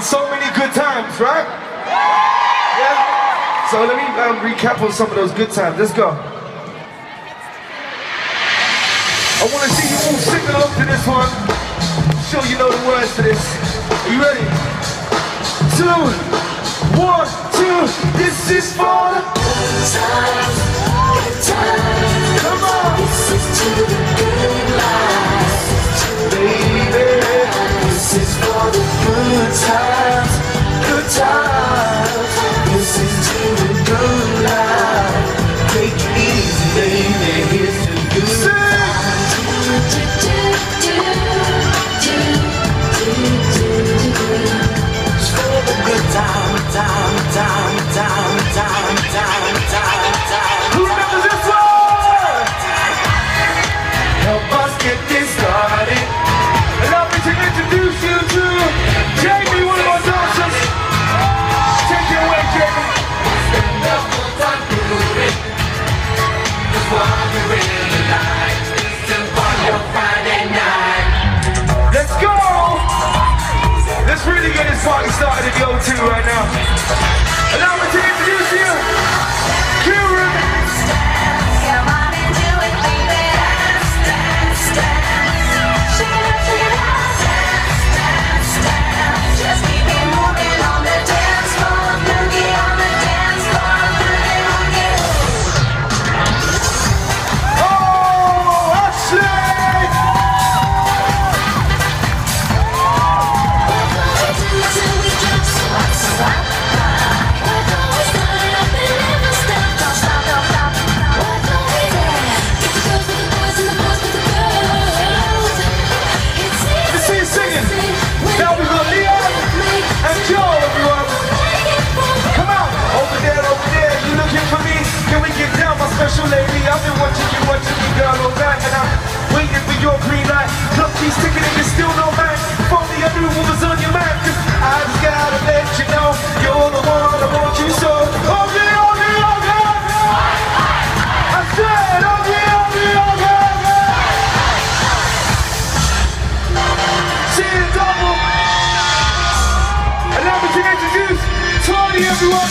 So many good times, right? Yeah? So let me um, recap on some of those good times. Let's go. I want to see you all sing along to this one. Sure you know the words to this. Are you ready? Two, one, two, this is for party started to go to right now. cheer double. And now we can introduce Tony, everyone.